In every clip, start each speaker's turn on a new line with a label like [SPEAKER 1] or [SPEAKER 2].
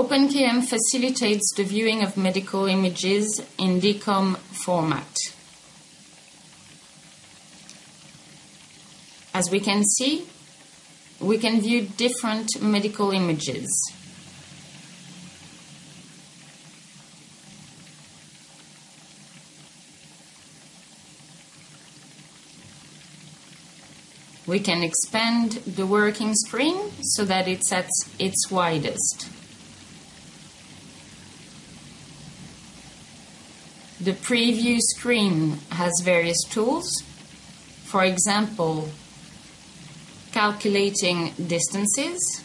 [SPEAKER 1] OpenKM facilitates the viewing of medical images in DICOM format. As we can see, we can view different medical images. We can expand the working screen so that it's at its widest. The preview screen has various tools. For example, calculating distances,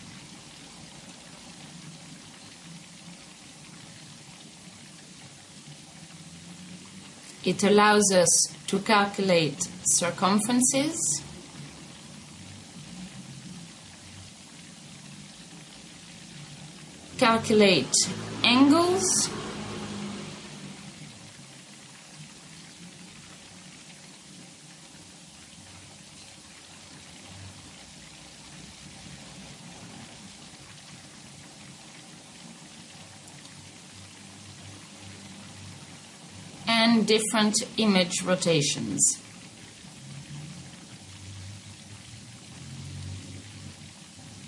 [SPEAKER 1] It allows us to calculate circumferences, calculate angles, and different image rotations.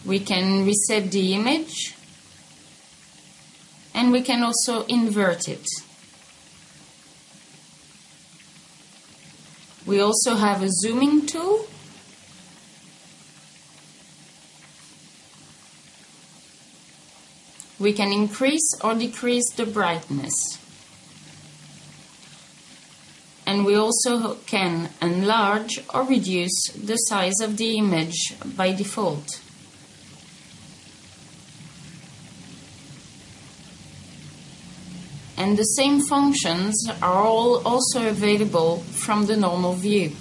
[SPEAKER 1] We can reset the image and we can also invert it. We also have a zooming tool we can increase or decrease the brightness. And we also can enlarge or reduce the size of the image by default. And the same functions are all also available from the normal view.